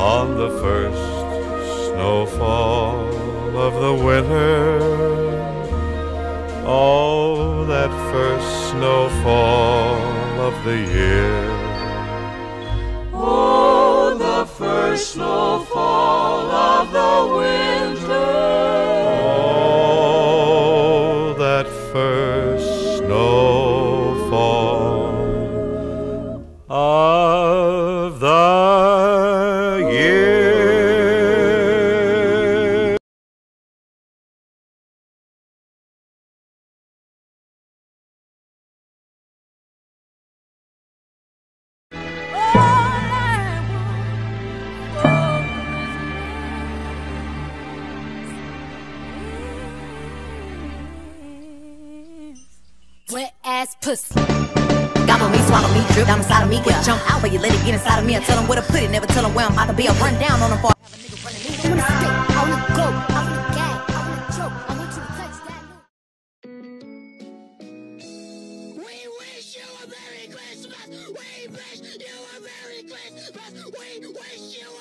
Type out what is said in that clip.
on the first snowfall of the winter. Oh, that first snowfall of the year. Oh, the first snowfall of the winter. Oh, that first snowfall of the wet ass pussy. Gobble me, swallow me, drip down inside of me, get jump out but you let it get inside of me. I tell them where to put it, never tell them where I'm about to be. I run down on them for. Have a nigga running, nigga, wanna stick, I wanna go, I wanna gag, I wanna choke, I want you to touch that. We wish you a Merry Christmas, we wish you a Merry Christmas, we wish you a